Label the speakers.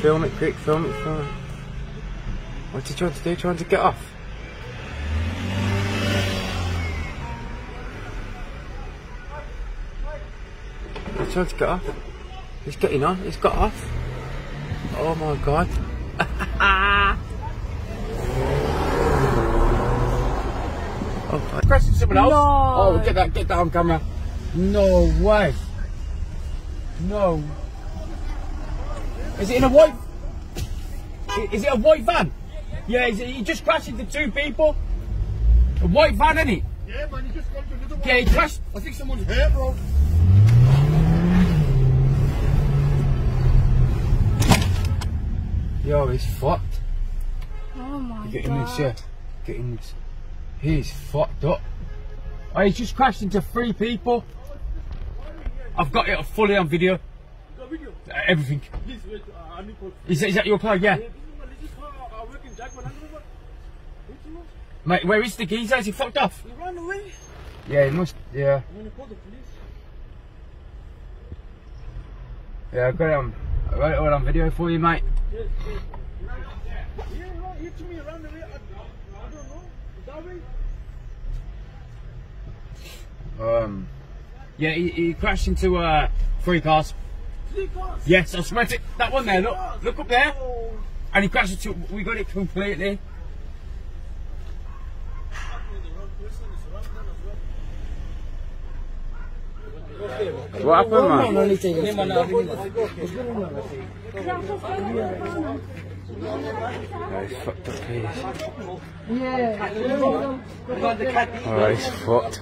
Speaker 1: Film it quick, film it, film it. What's he trying to do? Trying to get off? He's trying to get off. He's getting on. He's got off. Oh my god. oh, pressing someone else.
Speaker 2: No.
Speaker 1: Oh, get that, get that on camera. No way. No. Is it in a white? i- Is it a white van? Yeah, is it, he just crashed into two people. A white van, isn't it?
Speaker 3: Yeah, man, he just got into another one.
Speaker 1: Yeah, he crashed.
Speaker 3: I think someone's hurt, bro.
Speaker 1: Yo, he's fucked.
Speaker 2: Oh my
Speaker 1: Get in this, yeah. Get in this. He's fucked up. Oh, he's just crashed into three people. I've got it fully on video.
Speaker 3: Video.
Speaker 1: Uh, everything.
Speaker 3: Please wait. Uh, I.
Speaker 1: Is, that- is that your car? Yeah.
Speaker 3: Hey, this is one. This is car. I work in Jack 100. Which one?
Speaker 1: Mate, where is the geezer? Is he fucked off?
Speaker 3: He ran away.
Speaker 1: Yeah, he must. Yeah.
Speaker 3: I'm gonna call the police.
Speaker 1: Yeah, I've got it on. Got it all on video for you, mate.
Speaker 3: Yes, yes. Yeah, he ran. He told me he ran away. I, I don't know. That way.
Speaker 1: Um. Yeah, he, he crashed into uh, three cars.
Speaker 3: Three.
Speaker 1: Yes, I swear to that one there. Look, look up there.
Speaker 3: Oh.
Speaker 1: And he crashed into. We got it completely.
Speaker 3: The wrong person is wrong man as well.
Speaker 1: What happened, man? Yeah, he's fucked up. He is.
Speaker 2: Yeah.
Speaker 1: Oh, he's fucked.